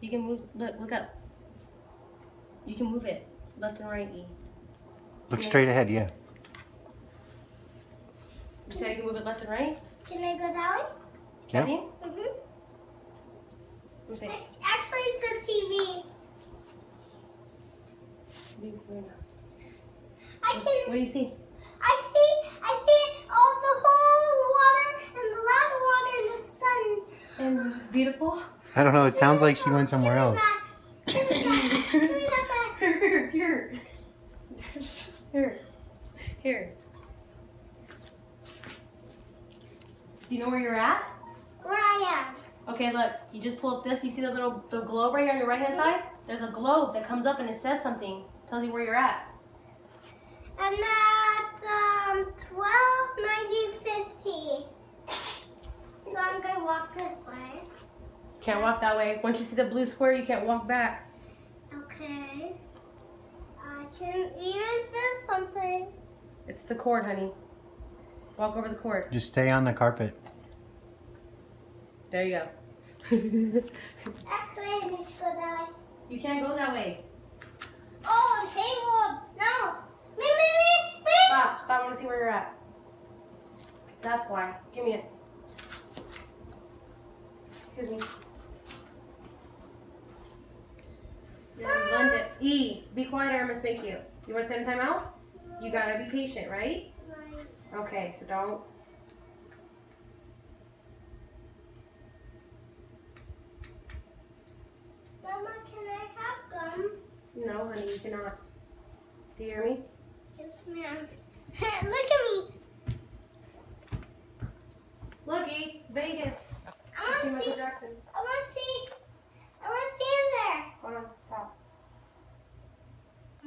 You can move. Look, look up. You can move it left and right. E. Look straight ahead, yeah. You say I can move it left and right. Can I go that way? Yeah. Can you? Mm-hmm. Let me. Actually, it's a TV. I can. What do you see? I see. I see all the whole water and the loud water and the sun. And it's beautiful. I don't know, it sounds like she went somewhere else. Give me back. Give me that back. Here, here, here, here. Do you know where you're at? Where I am. Okay, look. You just pull up this. You see the little the globe right here on your right hand mm-hmm. side? There's a globe that comes up and it says something. Tells you where you're at. I'm at um, 12, 90, 50. So I'm going to walk this way. Can't walk that way. Once you see the blue square, you can't walk back. Okay. I can even feel something. It's the cord, honey. Walk over the cord. Just stay on the carpet. There you go. Actually, I need to go that way. you can't go that way. Oh, tangled. No. Me, me, me, me. Stop. Stop. I want to see where you're at. That's why. Give me it. Excuse me. You're gonna blend it. E. Be quiet or I must make you. You want to stand in time out? You gotta be patient, right? Right. Okay, so don't. Mama, can I have gum? No, honey, you cannot. Do you hear me? Yes, ma'am. Look at me. Looky, Vegas.